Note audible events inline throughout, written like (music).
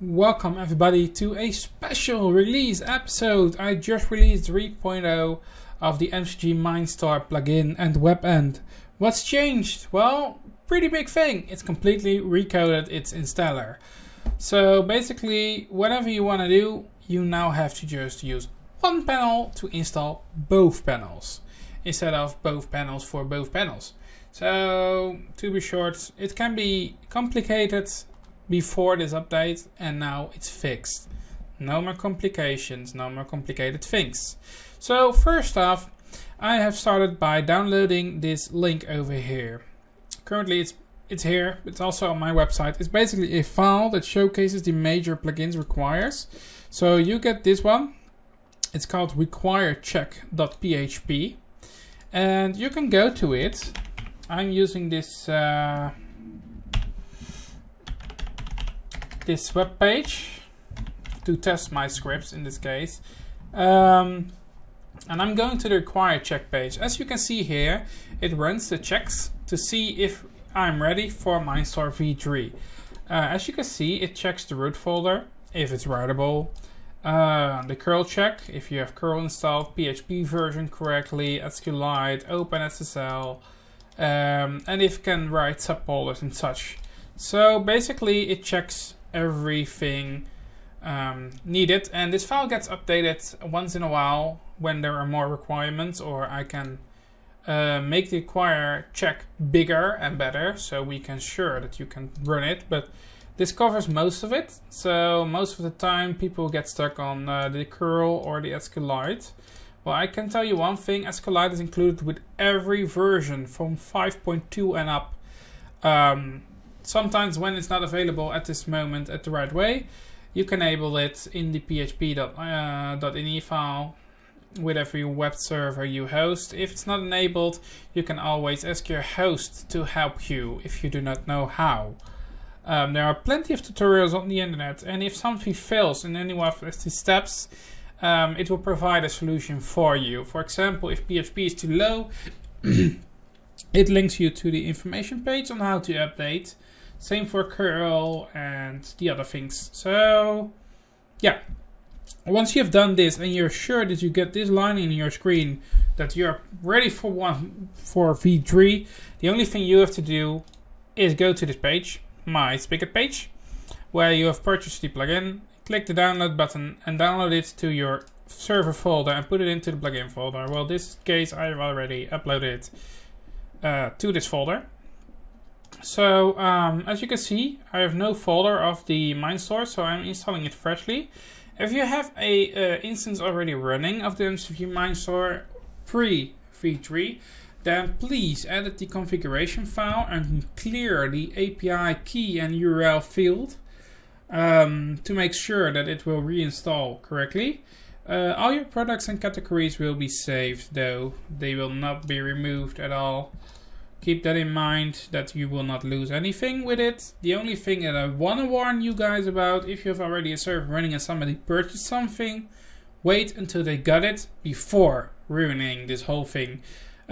Welcome everybody to a special release episode. I just released 3.0 of the MCG Minestore plugin and web end. What's changed? Well, pretty big thing. It's completely recoded its installer. So basically, whatever you want to do, you now have to just use one panel to install both panels instead of both panels for both panels. So to be short, it can be complicated before this update and now it's fixed. No more complications, no more complicated things. So first off, I have started by downloading this link over here. Currently it's it's here, it's also on my website. It's basically a file that showcases the major plugins requires. So you get this one. It's called requirecheck.php and you can go to it. I'm using this uh, this web page to test my scripts in this case. Um, and I'm going to the require check page. As you can see here, it runs the checks to see if I'm ready for Minestore v3. Uh, as you can see, it checks the root folder, if it's writable, uh, the curl check, if you have curl installed, PHP version correctly, SQLite, OpenSSL, um, and if you can write subfolders and such. So basically it checks everything um, needed and this file gets updated once in a while when there are more requirements or I can uh, make the require check bigger and better so we can sure that you can run it but this covers most of it. So most of the time people get stuck on uh, the curl or the SQLite well I can tell you one thing SQLite is included with every version from 5.2 and up. Um, sometimes when it's not available at this moment at the right way, you can enable it in the php.ini uh, file with every web server you host. If it's not enabled, you can always ask your host to help you if you do not know how. Um, there are plenty of tutorials on the internet, and if something fails in any one of these steps, um, it will provide a solution for you. For example, if PHP is too low, (coughs) it links you to the information page on how to update. Same for curl and the other things. So, yeah. Once you've done this and you're sure that you get this line in your screen that you're ready for one for V3, the only thing you have to do is go to this page, my Spigot page, where you have purchased the plugin, click the download button and download it to your server folder and put it into the plugin folder. Well, this case I've already uploaded uh, to this folder. So um, as you can see, I have no folder of the Minestore, so I'm installing it freshly. If you have a uh, instance already running of the MCG Minestore pre v3, then please edit the configuration file and clear the API key and URL field um, to make sure that it will reinstall correctly. Uh, all your products and categories will be saved though, they will not be removed at all. Keep that in mind that you will not lose anything with it. The only thing that I want to warn you guys about, if you have already a server running and somebody purchased something, wait until they got it before ruining this whole thing. (laughs)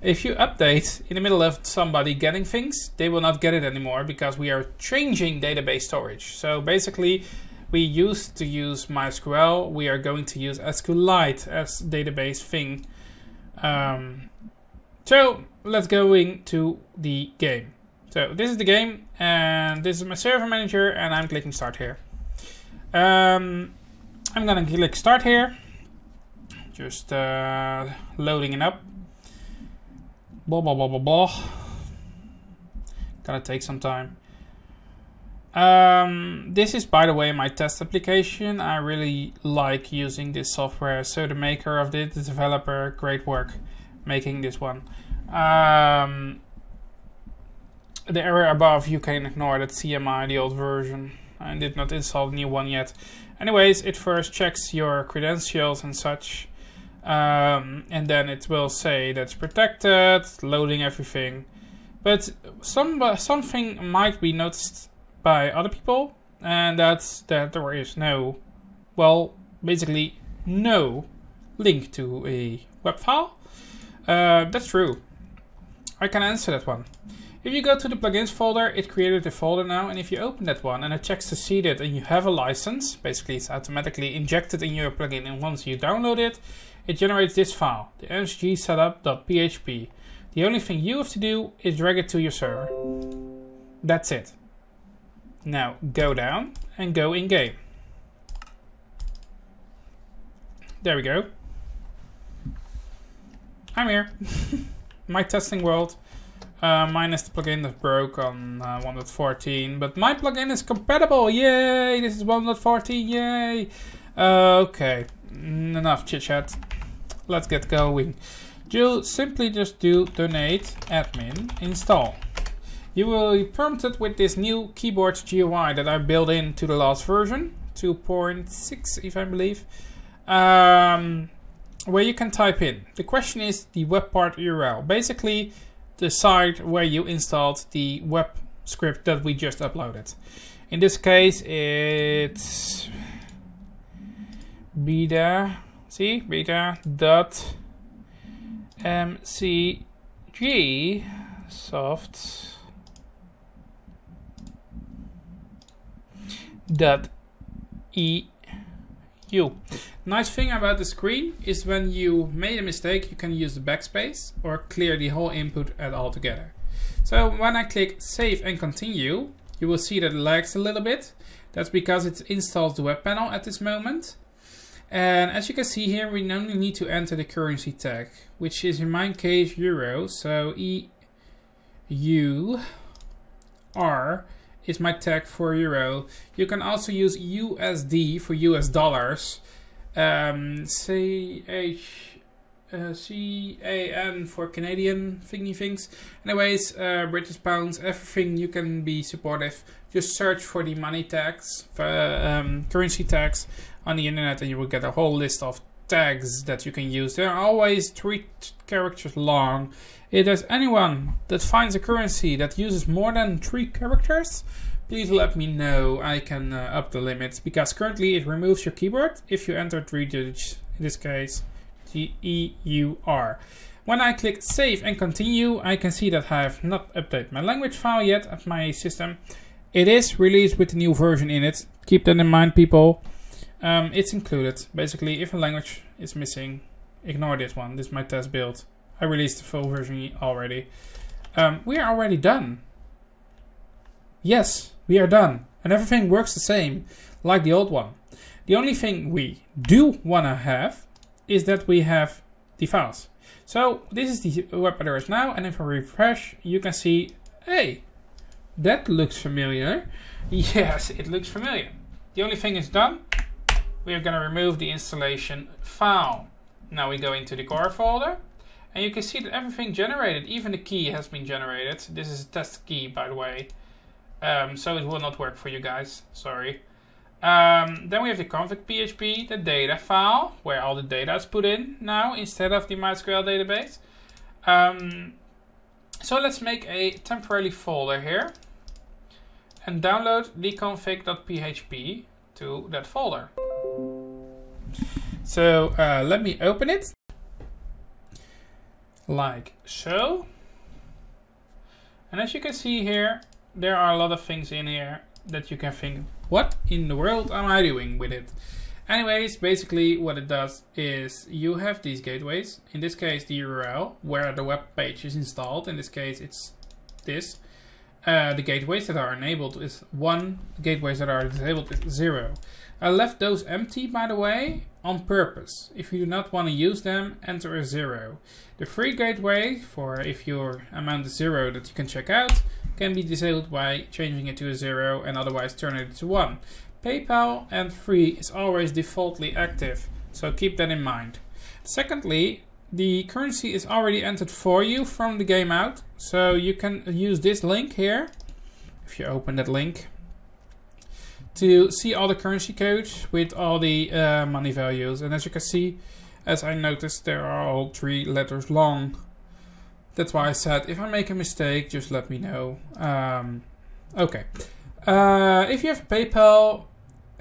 if you update in the middle of somebody getting things, they will not get it anymore because we are changing database storage. So basically, we used to use MySQL, we are going to use SQLite as database thing. Um, so let's go into the game. So this is the game and this is my server manager and I'm clicking start here. Um, I'm gonna click start here. Just uh, loading it up. Blah blah blah blah blah. Gonna take some time. Um, this is, by the way, my test application. I really like using this software. So the maker of this, the developer, great work making this one. Um, the area above you can ignore that CMI, the old version. I did not install the new one yet. Anyways, it first checks your credentials and such. Um, and then it will say that's protected, loading everything. But some something might be noticed by other people. and that's that there is no, well, basically no link to a web file. Uh, that's true. I can answer that one. If you go to the plugins folder, it created a folder now, and if you open that one and it checks to see that and you have a license, basically it's automatically injected in your plugin, and once you download it, it generates this file, the msgsetup.php. The only thing you have to do is drag it to your server. That's it. Now go down and go in game. There we go. I'm here. (laughs) My testing world. Uh, minus the plugin that broke on uh, 1.14, but my plugin is compatible. Yay! This is 1.14. Yay! Uh, okay, enough chit chat. Let's get going. You'll simply just do donate admin install. You will be prompted with this new keyboard GUI that I built into the last version, 2.6 if I believe, um, where you can type in. The question is the web part URL. Basically, the site where you installed the web script that we just uploaded. In this case, it's beta, see, beta dot mcg soft dot eu. Nice thing about the screen is when you made a mistake, you can use the backspace or clear the whole input at all together. So when I click save and continue, you will see that it lags a little bit. That's because it installs the web panel at this moment. And as you can see here, we only need to enter the currency tag, which is in my case euro. So EU R is my tag for euro. You can also use USD for US dollars um, C-H, uh, C-A-N for Canadian thingy things. Anyways, uh, British pounds, everything you can be supportive. Just search for the money tags, for, um, currency tags on the internet and you will get a whole list of tags that you can use. They're always three characters long. If there's anyone that finds a currency that uses more than three characters, please let me know. I can uh, up the limits because currently it removes your keyboard if you enter three digits, in this case G-E-U-R. When I click save and continue, I can see that I have not updated my language file yet at my system. It is released with the new version in it. Keep that in mind, people. Um, it's included. Basically, if a language is missing, ignore this one. This is my test build. I released the full version already. Um, we are already done. Yes, we are done. And everything works the same, like the old one. The only thing we do want to have is that we have the files. So this is the web address now, and if I refresh, you can see, hey, that looks familiar. (laughs) Yes, it looks familiar. The only thing is done. We are going to remove the installation file. Now we go into the core folder, and you can see that everything generated, even the key has been generated. This is a test key, by the way. Um, so it will not work for you guys, sorry. Um, then we have the config PHP, the data file, where all the data is put in now instead of the MySQL database. Um, so let's make a temporary folder here and download the config.php to that folder. So uh, let me open it like so. And as you can see here, there are a lot of things in here that you can think, what in the world am I doing with it? Anyways, basically what it does is you have these gateways, in this case the URL, where the web page is installed, in this case it's this. Uh, the gateways that are enabled is 1, gateways that are disabled is 0. I left those empty by the way on purpose. If you do not want to use them, enter a 0. The free gateway, for if your amount is 0 that you can check out, can be disabled by changing it to a 0 and otherwise turn it to 1. PayPal and free is always defaultly active, so keep that in mind. Secondly, the currency is already entered for you from the game out, so you can use this link here, if you open that link, to see all the currency codes with all the uh, money values. And as you can see, as I noticed, they are all three letters long. That's why I said, if I make a mistake, just let me know. Um, okay. Uh, if you have PayPal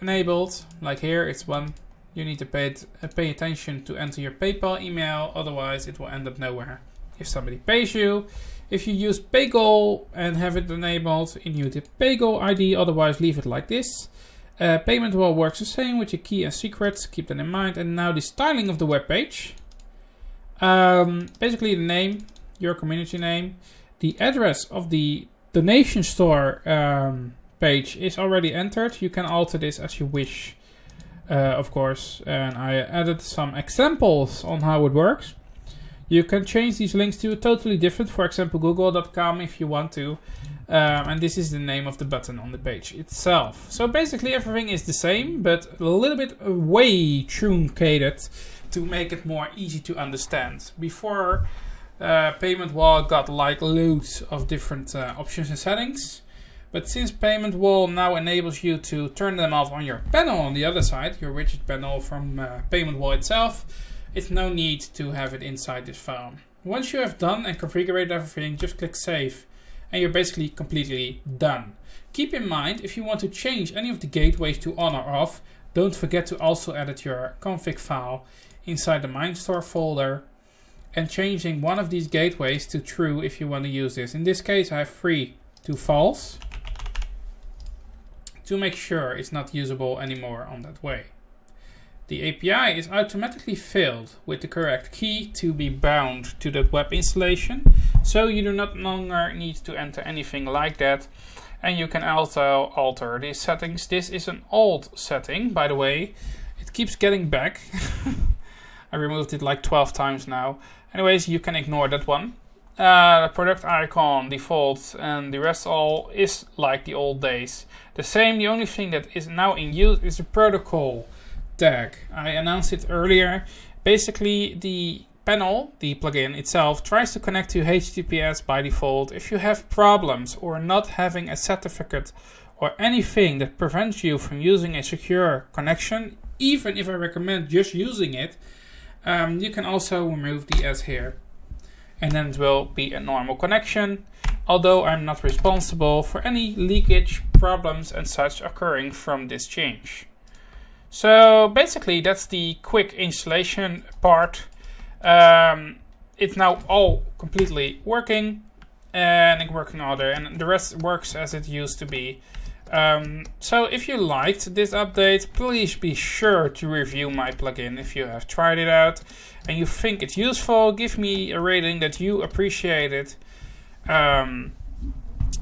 enabled, like here, it's one. You need to pay, it, uh, pay attention to enter your PayPal email, otherwise it will end up nowhere. If somebody pays you, if you use PayGo and have it enabled, you need the PayGo ID, otherwise leave it like this. Uh, payment wall works the same with your key and secrets, keep that in mind. And now the styling of the web page. Um, basically the name, your community name, the address of the donation store um, page is already entered. You can alter this as you wish, uh, of course. And I added some examples on how it works. You can change these links to totally different, for example, google.com if you want to. Um, and this is the name of the button on the page itself. So basically everything is the same, but a little bit way truncated to make it more easy to understand. Before, uh, Payment Wall got like loads of different uh, options and settings. But since Payment Wall now enables you to turn them off on your panel on the other side, your widget panel from uh, Payment Wall itself, it's no need to have it inside this file. Once you have done and configured everything, just click Save and you're basically completely done. Keep in mind, if you want to change any of the gateways to on or off, don't forget to also edit your config file inside the Minestore folder and changing one of these gateways to true if you want to use this. In this case, I have free to false to make sure it's not usable anymore on that way. The API is automatically filled with the correct key to be bound to that web installation, so you do not longer need to enter anything like that. And you can also alter these settings. This is an old setting, by the way. It keeps getting back. (laughs) I removed it like 12 times now. Anyways, you can ignore that one. Uh, the product icon, default, and the rest all is like the old days. The same, the only thing that is now in use is the protocol tag. I announced it earlier. Basically, the panel, the plugin itself, tries to connect to HTTPS by default. If you have problems or not having a certificate or anything that prevents you from using a secure connection, even if I recommend just using it, um, you can also remove the S here. And then it will be a normal connection, although I'm not responsible for any leakage, problems and such occurring from this change. So basically that's the quick installation part. Um, it's now all completely working and working order and the rest works as it used to be. Um, so if you liked this update, please be sure to review my plugin if you have tried it out and you think it's useful. Give me a rating that you appreciate it um,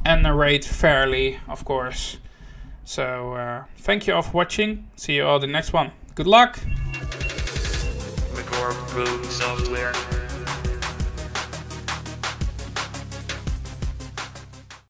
and rate fairly, of course. So uh, thank you all for watching. See you all the next one. Good luck.